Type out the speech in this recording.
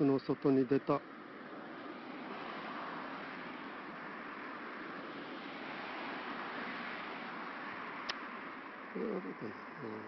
スの外に出た。なるどね